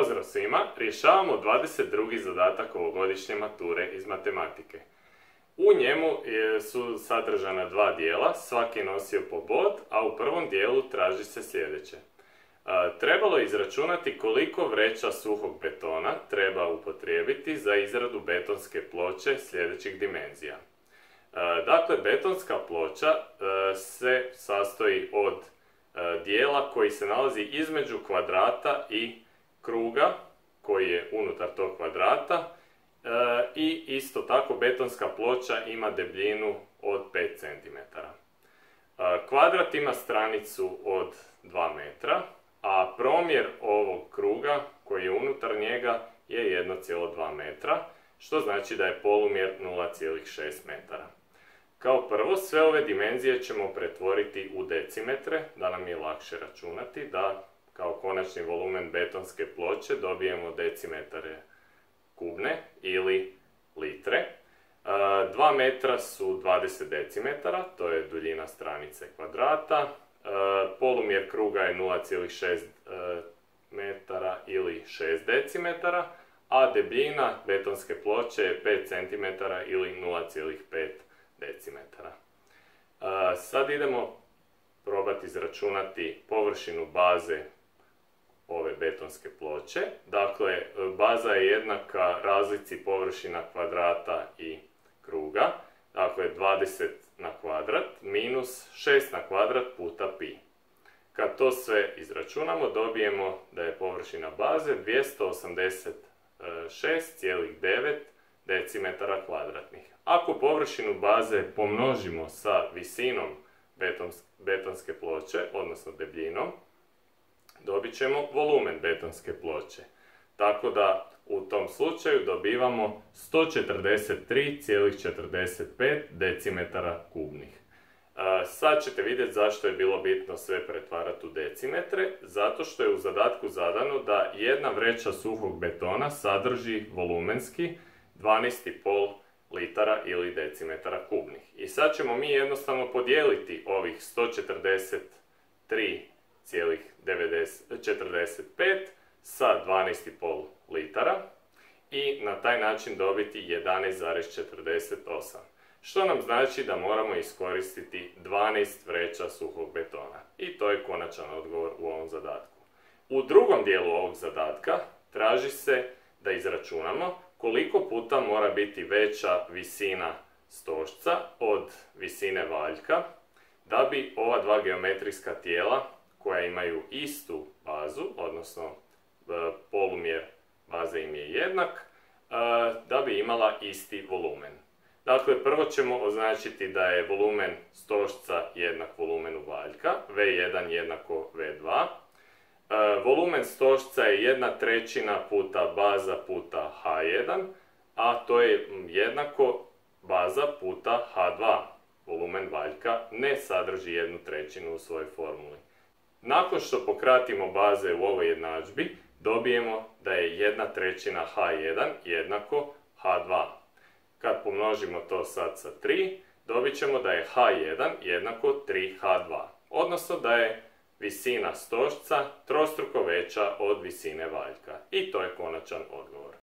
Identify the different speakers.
Speaker 1: Pozdrav svima, rješavamo 22. zadatak ovogodišnje mature iz matematike. U njemu su sadržana dva dijela, svaki nosio po bod, a u prvom dijelu traži se sljedeće. Trebalo je izračunati koliko vreća suhog betona treba upotrijebiti za izradu betonske ploče sljedećih dimenzija. Dakle, betonska ploča se sastoji od dijela koji se nalazi između kvadrata i kruga koji je unutar tog kvadrata e, i isto tako betonska ploča ima debljinu od 5 cm. E, kvadrat ima stranicu od 2 metra, a promjer ovog kruga koji je unutar njega je 1,2 metra, što znači da je polumjer 0,6 metara. Kao prvo, sve ove dimenzije ćemo pretvoriti u decimetre, da nam je lakše računati, da kao konačni volumen betonske ploče dobijemo decimetare kubne ili litre. 2 metra su 20 decimetara, to je duljina stranice kvadrata. Polumjer kruga je 0,6 e, metara ili 6 decimetara, a debljina betonske ploče je 5 cm ili 0,5 decimetara. Sad idemo probati izračunati površinu baze betonske ploče. Dakle, baza je jednaka razlici površina kvadrata i kruga. Dakle, 20 na kvadrat minus 6 na kvadrat puta pi. Kad to sve izračunamo, dobijemo da je površina baze 286,9 decimetara kvadratnih. Ako površinu baze pomnožimo sa visinom betonske ploče, odnosno debljinom, dobit ćemo volumen betonske ploče. Tako da u tom slučaju dobivamo 143,45 decimetara kubnih. Sad ćete vidjeti zašto je bilo bitno sve pretvarati u decimetre, zato što je u zadatku zadano da jedna vreća suhog betona sadrži volumenski 12,5 litara ili decimetara kubnih. I sad ćemo mi jednostavno podijeliti ovih 143,45 sa 12,5 litara i na taj način dobiti 11,48. Što nam znači da moramo iskoristiti 12 vreća suhog betona. I to je konačan odgovor u ovom zadatku. U drugom dijelu ovog zadatka traži se da izračunamo koliko puta mora biti veća visina stožca od visine valjka da bi ova dva geometrijska tijela koja imaju istu bazu, odnosno e, polumjer baze im je jednak, e, da bi imala isti volumen. Dakle, prvo ćemo označiti da je volumen stožca jednak volumenu valjka, V1 jednako V2, E, volumen stožca je jedna trećina puta baza puta H1, a to je jednako baza puta H2. Volumen valjka ne sadrži jednu trećinu u svojoj formuli. Nakon što pokratimo baze u ovoj jednadžbi, dobijemo da je jedna trećina H1 jednako H2. Kad pomnožimo to sad sa 3, dobit ćemo da je H1 jednako 3H2. Odnosno da je visina stožca trostruko veća od visine valjka. I to je konačan odgovor.